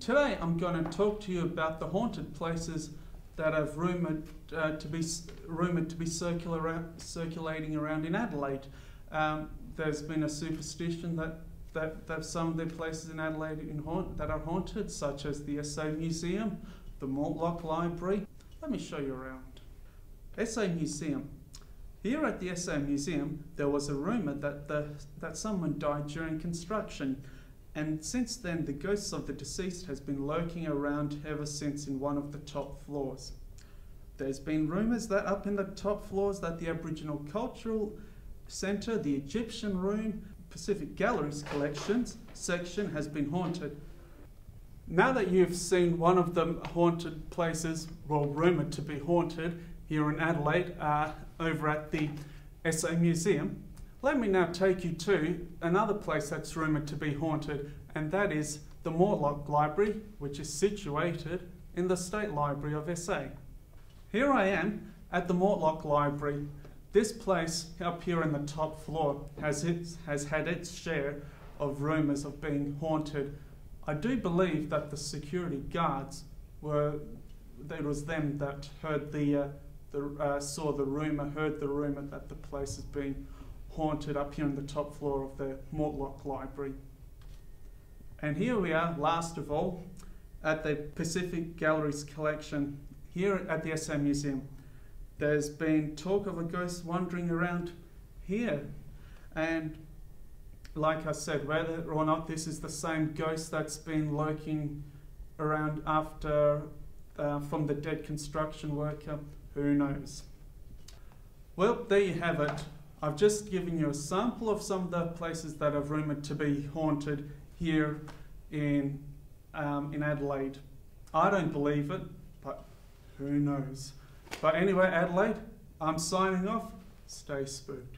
Today I'm going to talk to you about the haunted places that have rumored uh, to be rumored to be circular, circulating around in Adelaide. Um, there's been a superstition that that, that some of the places in Adelaide in haunt, that are haunted, such as the SA Museum, the Mortlock Library. Let me show you around. SA Museum. Here at the SA Museum, there was a rumour that, the, that someone died during construction, and since then the ghosts of the deceased has been lurking around ever since in one of the top floors. There's been rumours that up in the top floors that the Aboriginal Cultural Centre, the Egyptian Room, Pacific Galleries collections section has been haunted. Now that you've seen one of the haunted places, well, rumoured to be haunted, here in Adelaide, uh, over at the SA Museum, let me now take you to another place that's rumoured to be haunted, and that is the Mortlock Library, which is situated in the State Library of SA. Here I am at the Mortlock Library, this place up here in the top floor has, its, has had its share of rumours of being haunted. I do believe that the security guards were, it was them that heard the, uh, the uh, saw the rumour, heard the rumour that the place has been haunted up here on the top floor of the Mortlock Library. And here we are, last of all, at the Pacific Galleries collection here at the SA Museum. There's been talk of a ghost wandering around here. And like I said, whether or not this is the same ghost that's been lurking around after uh, from the dead construction worker, who knows? Well, there you have it. I've just given you a sample of some of the places that are rumoured to be haunted here in, um, in Adelaide. I don't believe it, but who knows? But anyway, Adelaide, I'm signing off. Stay spooked.